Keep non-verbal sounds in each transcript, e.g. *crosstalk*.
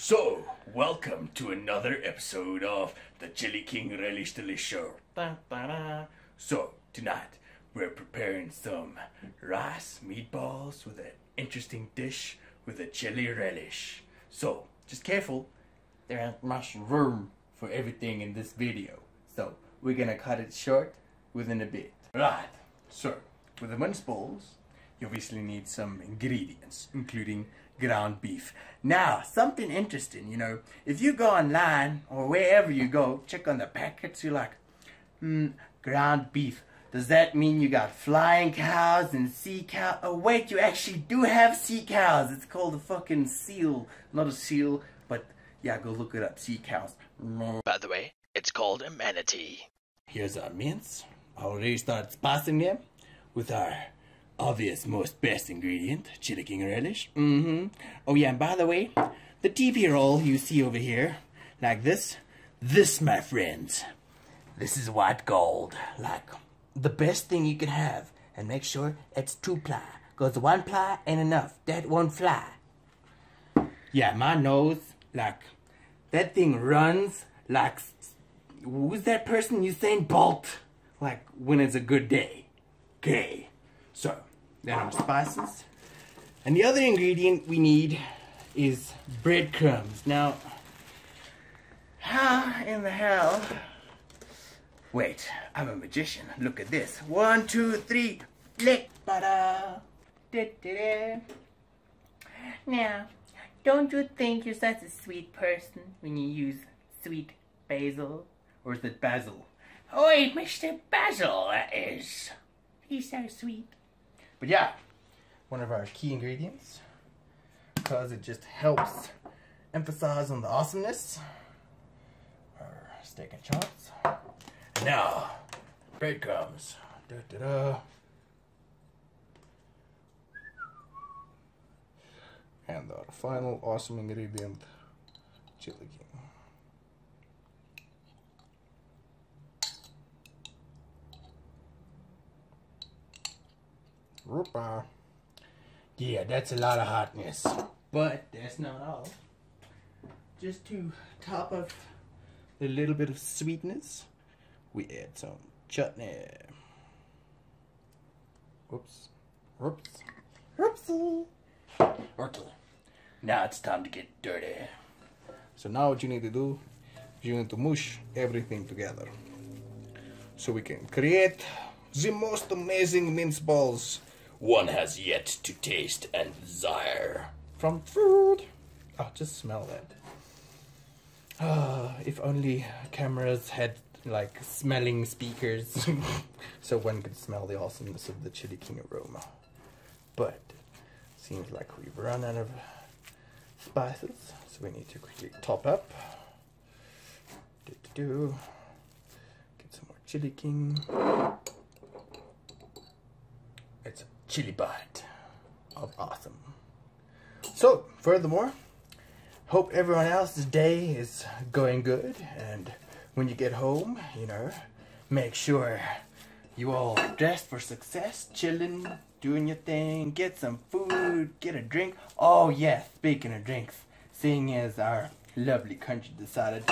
So, welcome to another episode of the Chilli King Relish Delish Show. Da, da, da. So, tonight we're preparing some rice meatballs with an interesting dish with a chili relish. So, just careful, there ain't much room for everything in this video. So, we're gonna cut it short within a bit. Right, so, with the mince balls, you obviously need some ingredients, including ground beef. Now, something interesting, you know, if you go online or wherever you go, check on the packets, you're like, hmm, ground beef. Does that mean you got flying cows and sea cow? Oh wait, you actually do have sea cows. It's called a fucking seal. Not a seal, but yeah, go look it up. Sea cows. By the way, it's called a manatee. Here's our mince. I already started spicing them with our obvious most best ingredient, chilli king relish. Mm-hmm. Oh yeah, and by the way, the TV roll you see over here, like this, this, my friends, this is white gold. Like the best thing you can have. And make sure it's two ply. Cause one ply ain't enough. That won't fly. Yeah, my nose, like, that thing runs like, who's that person Usain Bolt? Like, when it's a good day. Okay. So, then our spices. And the other ingredient we need is breadcrumbs. Now, how in the hell? Wait, I'm a magician. Look at this. One, two, three, lick, ba-da. Now, don't you think you're such a sweet person when you use sweet basil? Or is it basil? Oi, Mr. Basil, that is. He's so sweet. But yeah, one of our key ingredients because it just helps emphasize on the awesomeness. Our steak and chops. And now, breadcrumbs. Da, da, da. And our final awesome ingredient, chili Rupa. Yeah, that's a lot of hotness. But that's not all. Just to top of a little bit of sweetness, we add some chutney. Whoops. Whoops. Whoopsie. Okay. Now it's time to get dirty. So now what you need to do, you need to mush everything together. So we can create the most amazing mince balls One has yet to taste and desire. from food. Oh, just smell that. Ah, if only cameras had like smelling speakers, *laughs* so one could smell the awesomeness of the chilli king aroma. But seems like we've run out of spices, so we need to quickly top up. Do do do. Get some more chilli king. Chili bite of awesome. So, furthermore, hope everyone else's day is going good. And when you get home, you know, make sure you all dressed for success, chilling, doing your thing, get some food, get a drink. Oh, yeah, speaking of drinks, seeing as our lovely country decided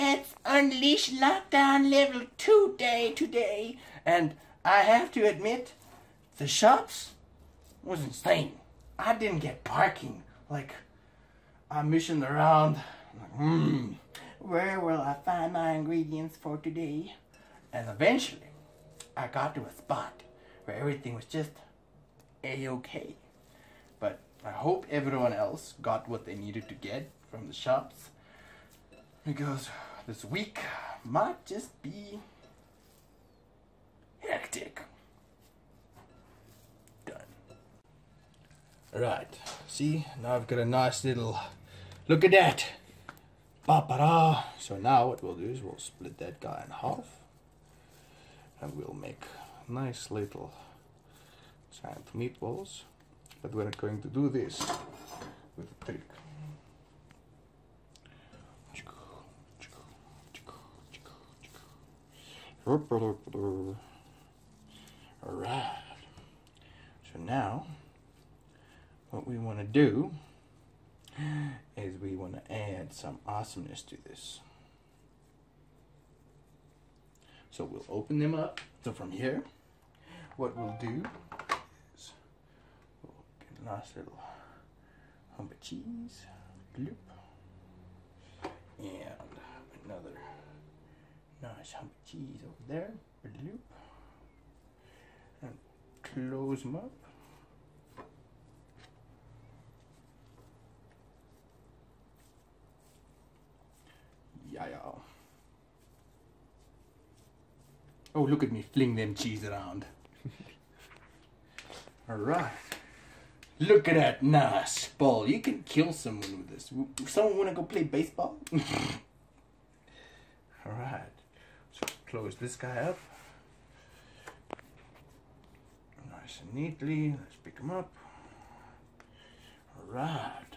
it's Unleash Lockdown Level 2 day today. And I have to admit, the shops was insane. I didn't get parking. Like, I missioned around. Hmm, where will I find my ingredients for today? And eventually, I got to a spot where everything was just a-okay. But I hope everyone else got what they needed to get from the shops. Because this week might just be hectic. Done. Right. See, now I've got a nice little. Look at that. Ba-ba-da. So now what we'll do is we'll split that guy in half. And we'll make nice little giant meatballs. But we're going to do this with a trick. Alright. So now, what we want to do is we want to add some awesomeness to this. So we'll open them up. So from here, what we'll do is we'll get a nice little hump of cheese, bloop, and another nice hump of cheese over there, bloop, and close them up. Yeah, yeah. Oh, look at me fling them cheese around. *laughs* All right. Look at that nice ball. You can kill someone with this. Someone want to go play baseball? *laughs* All right. So close this guy up. Nice and neatly. Let's pick him up. All right.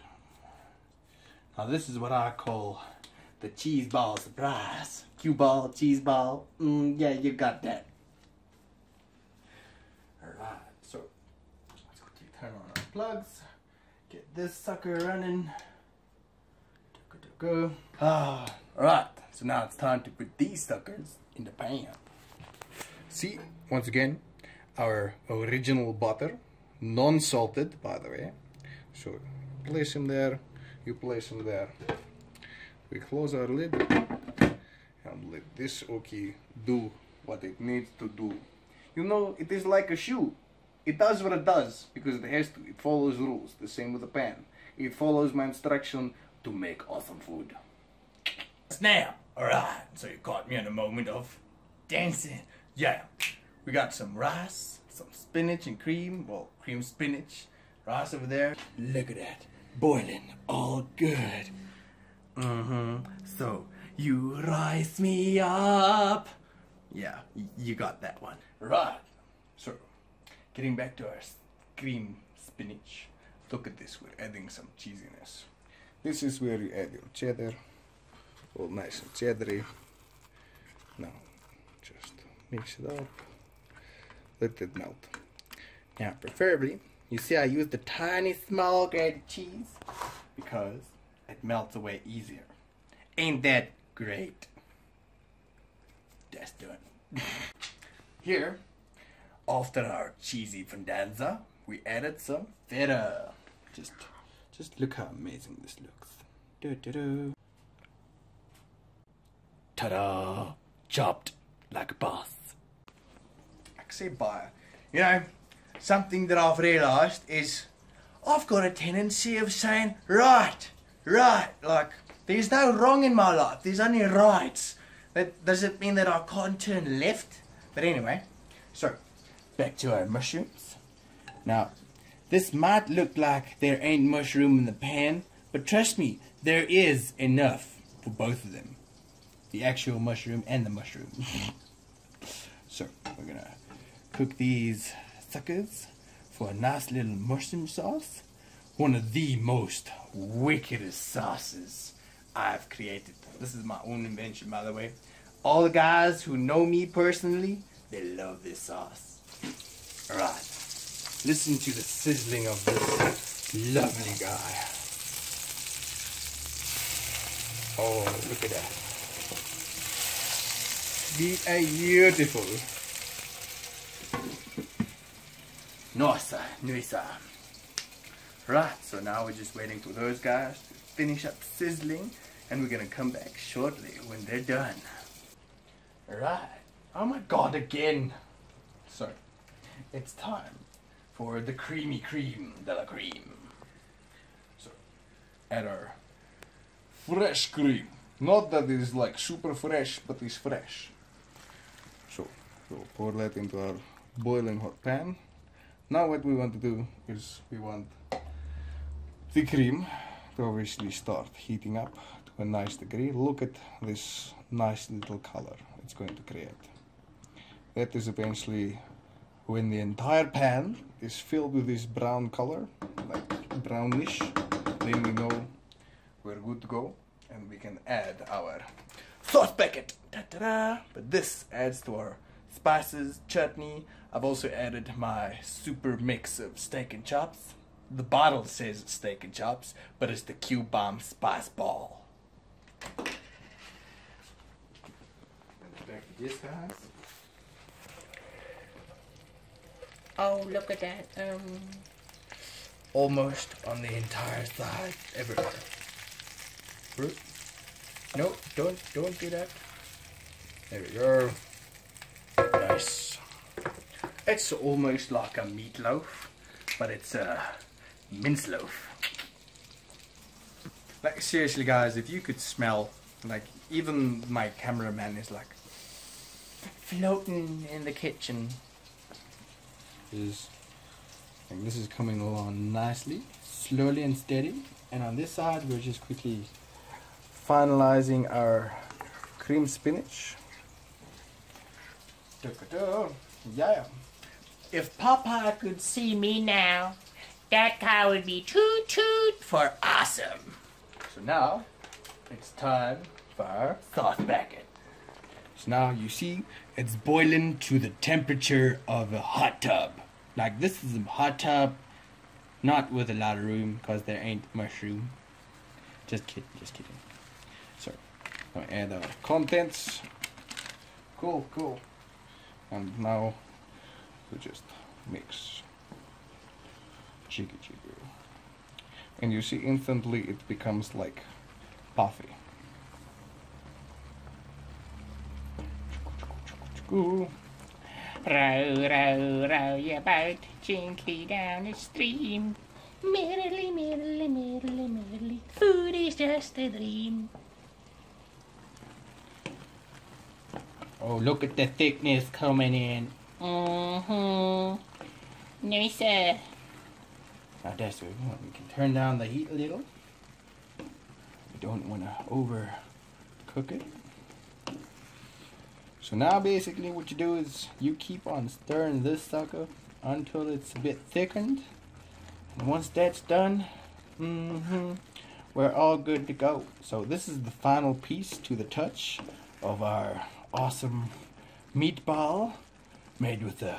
Now this is what I call the cheese ball surprise. Cue ball, cheese ball. Mm, yeah, you got that. Alright, so let's quickly turn on our plugs. Get this sucker running. Go, go, go. Ah, alright, so now it's time to put these suckers in the pan. See, once again, our original butter, non salted, by the way. So place him there, you place him there. We close our lid and let this okie do what it needs to do. You know, it is like a shoe. It does what it does because it has to. It follows rules. The same with the pan. It follows my instruction to make awesome food. Snap! alright, so you caught me in a moment of dancing. Yeah, we got some rice, some spinach and cream. Well, cream spinach, rice over there. Look at that, boiling, all good. Mm-hmm. So, you rise me up. Yeah, you got that one. Right. So, getting back to our cream spinach. Look at this, we're adding some cheesiness. This is where you add your cheddar. All nice and cheddary. Now, just mix it up. Let it melt. Now, preferably, you see I use the tiny small grated cheese because it melts away easier. Ain't that great? That's done. *laughs* Here, after our cheesy fondanza, we added some feta. Just, just look how amazing this looks. Do-do-do. Ta-da! Chopped like a boss. I can say buyer. You know, something that I've realised is I've got a tendency of saying right, right. Like there's no wrong in my life. There's only rights. That does it mean that I can't turn left? But anyway, so back to our mushrooms. Now, this might look like there ain't mushroom in the pan, but trust me, there is enough for both of them the actual mushroom and the mushroom. *laughs* so we're gonna cook these suckers for a nice little mushroom sauce. One of the most wickedest sauces I've created. This is my own invention, by the way. All the guys who know me personally, they love this sauce. Alright, listen to the sizzling of this lovely guy. Oh, look at that. These are beautiful. Nice, nice. Right, so now we're just waiting for those guys to finish up sizzling, and we're gonna come back shortly when they're done. Right. Oh my god, again. So, it's time for the creamy cream de la cream. So, add our fresh cream. Not that it's like super fresh, but it's fresh. So, we'll pour that into our boiling hot pan. Now what we want to do is we want the cream to obviously start heating up to a nice degree. Look at this nice little color it's going to create. That is eventually when the entire pan is filled with this brown color, like brownish, then we know we're good to go and we can add our sauce packet. Ta-da-da. But this adds to our spices, chutney. I've also added my super mix of steak and chops. The bottle says steak and chops, but it's the Q bomb spice ball. Back to this house. Oh, look at that. Um, almost on the entire side, everywhere. Nope, don't don't do that. There we go. Nice. It's almost like a meatloaf, but it's a uh, mince loaf. Like seriously, guys, if you could smell, like even my cameraman is like floating in the kitchen. Is and this is coming along nicely, slowly and steady. And on this side, we're just quickly finalizing our cream spinach. Da-da-da. Yeah. If Popeye could see me now, that cow would be toot toot for awesome. So now it's time for our sauce packet. So now you see it's boiling to the temperature of a hot tub. Like this is a hot tub, not with a lot of room because there ain't much room. Just kidding, just kidding. So I'll add the contents. Cool, cool. And now we just mix. Jiggy jiggy. And you see instantly it becomes like puffy. Row, row, row your boat gently down the stream. Merrily, merrily, merrily, merrily. Food is just a dream. Oh, look at the thickness coming in. Mm-hmm. No, sir. Now that's what we want. We can turn down the heat a little. We don't want to overcook it. So now basically what you do is you keep on stirring this sucker until it's a bit thickened. And once that's done, hmm we're all good to go. So this is the final piece to the touch of our awesome meatball made with the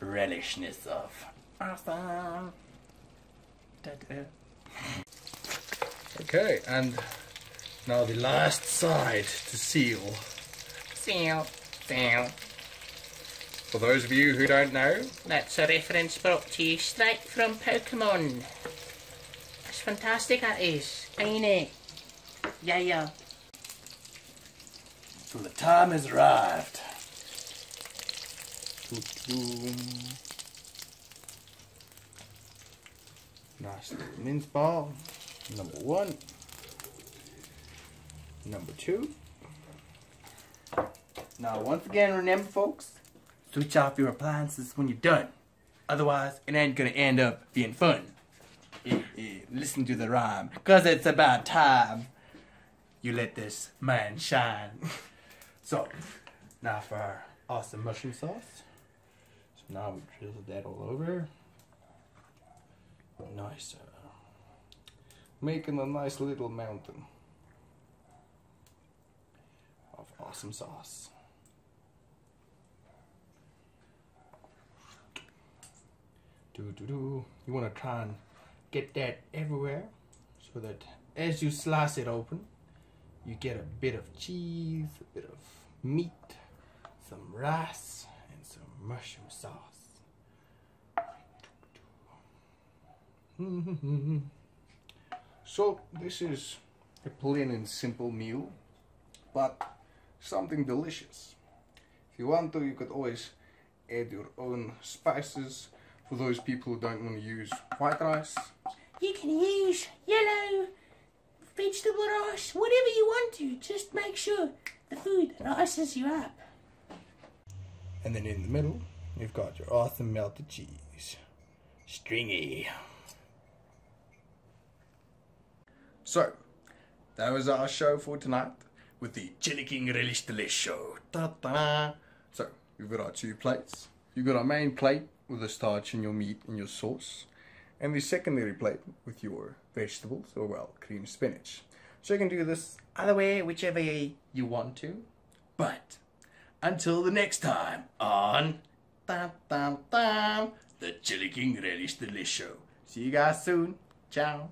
relishness of awesome. Da-da. Okay, and now the last side to seal. Seal, seal. For those of you who don't know, That's a reference brought to you straight from Pokemon. That's fantastic, that is. Ain't it? Yeah, yeah. so the time has arrived. Mince ball. Number one. Number two. Now, once again, remember, folks, switch off your appliances when you're done. Otherwise, it ain't gonna end up being fun. Eh, eh, listen to the rhyme, cause it's about time you let this man shine. *laughs* so, now for our awesome mushroom sauce. So now we drizzle that all over. Nice. Uh, making a nice little mountain of awesome sauce. Do do do. You want to try and get that everywhere so that as you slice it open, you get a bit of cheese, a bit of meat, some rice, and some mushroom sauce. So this is a plain and simple meal, but something delicious. If you want to, you could always add your own spices for those people who don't want to use white rice. You can use yellow vegetable rice, whatever you want to. Just make sure the food rices you up. And then in the middle, you've got your awesome melted cheese. Stringy. So, that was our show for tonight with the Chilli King Relish Delish show. Ta-da. So, we've got our two plates. You've got our main plate with the starch and your meat and your sauce. And the secondary plate with your vegetables, or well, cream spinach. So you can do this either way, whichever way you want to. But until the next time on the Chilli King Relish Delish show. See you guys soon. Ciao.